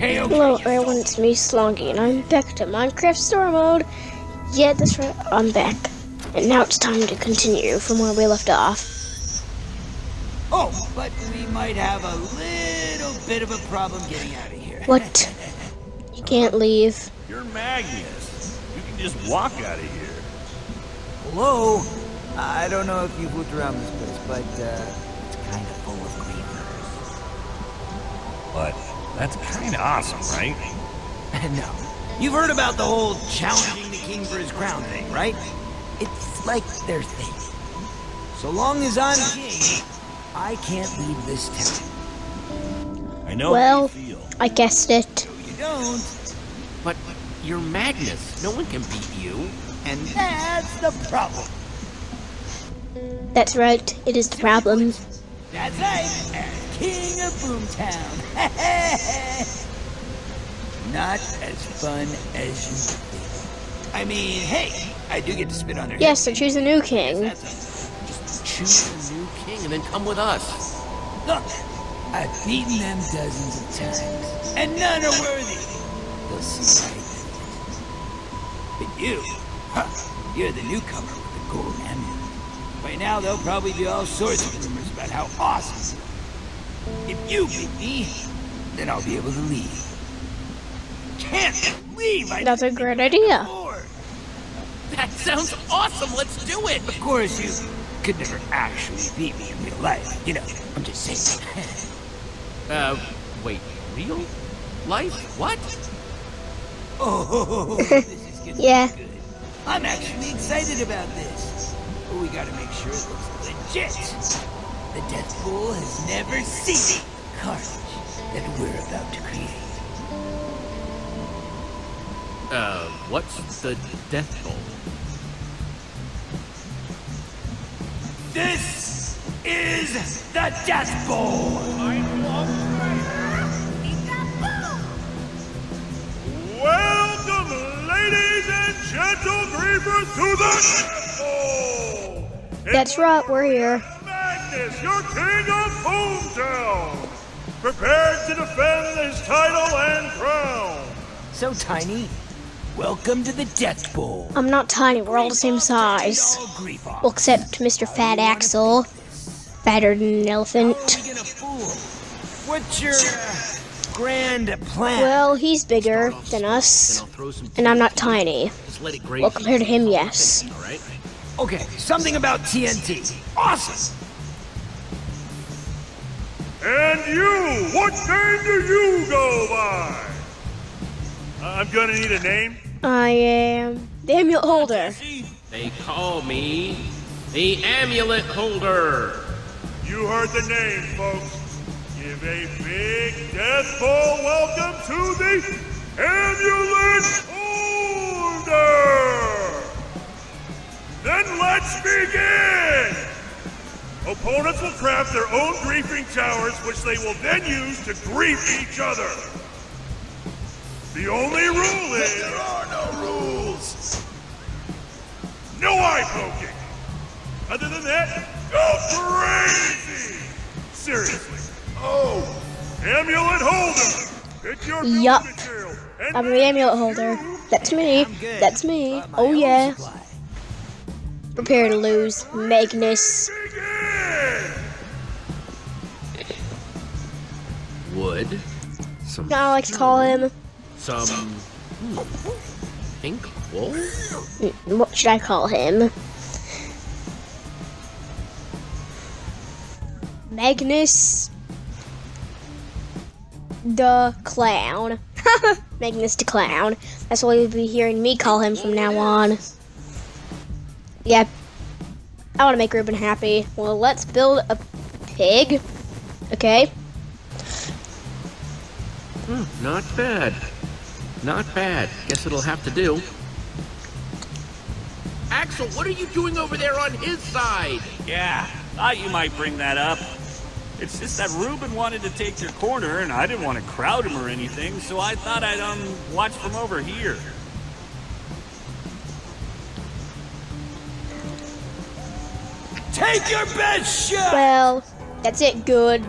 Okay, okay. Hello everyone, it's me Slongi, and I'm back to Minecraft Story Mode. Yeah, that's right, I'm back. And now it's time to continue from where we left off. Oh, but we might have a little bit of a problem getting out of here. What? You can't leave. You're Magnus. You can just walk out of here. Hello? I don't know if you've looked around this place, but uh, it's kind of full of creepers. But that's kind of awesome, right? no. You've heard about the whole challenging the king for his crown thing, right? It's like their thing. So long as I'm king, I can't leave this town. I know Well- how you feel. I guessed it. No, You don't, But you're Magnus. No one can beat you. and that's the problem. That's right, it is the problem. That's right, as king of Boomtown. Not as fun as you think. I mean, hey, I do get to spit on their Yes, so choose a new king. Just choose a new king and then come with us. look, I've beaten them dozens of times, and none are worthy. They'll see right. But you, huh, you're the newcomer with the gold amulet. By now, there'll probably be all sorts of rumors about how awesome. If you beat me, then I'll be able to leave. Can't believe I That's a great idea. before. That sounds awesome. Let's do it. Of course, you could never actually beat me in real life. You know, I'm just saying. Uh, wait. Real life? What? oh, this is getting Yeah. good. I'm actually excited about this. But we gotta make sure it looks legit. The Death Bowl has never seen the carnage that we're about to create. Uh, what's the death bowl? This is the Death Bowl! Welcome, ladies and gentle griefers, to the Temple! That's right, we're here. Magnus, your king of Boomtown! Prepared to defend his title and crown! So tiny. Welcome to the Death Bowl. I'm not tiny, we're all the same size. All grief off. Well, except Mr. Fat Axel. Fatter than an elephant. How are we gonna fool? What's your uh, grand plan? Well, he's bigger than us, I'll throw some. and I'm not tiny. Just let it grate. Well, compared to him, yes. Okay, something about TNT. Awesome. And you, what name do you go by? I'm gonna need a name. I am the amulet holder. They call me the amulet holder. You heard the name, folks. Give a big Death Bowl welcome to the Amulet Holder! Then let's begin! Opponents will craft their own griefing towers, which they will then use to grief each other. The only rule is... There are no rules! No eye poking! Other than that, go crazy! Seriously. Oh, amulet holder! Pick your building Yup. material I'm the amulet holder. That's me. That's me. Oh yeah. Prepare to lose. Magnus. Wood. Some. I like to call him. Some. Hmm, pink wool. What should I call him? Magnus. The clown. Magnus the clown. That's what you'll be hearing me call him from now on. Yep. I want to make Reuben happy. Well, let's build a pig. Okay. Hmm, not bad. Not bad. Guess it'll have to do. Axel, what are you doing over there on his side? Yeah, thought you might bring that up. It's just that Reuben wanted to take your corner, and I didn't want to crowd him or anything, so I thought I'd um watch from over here. Take your best shot! Well, that's it. Good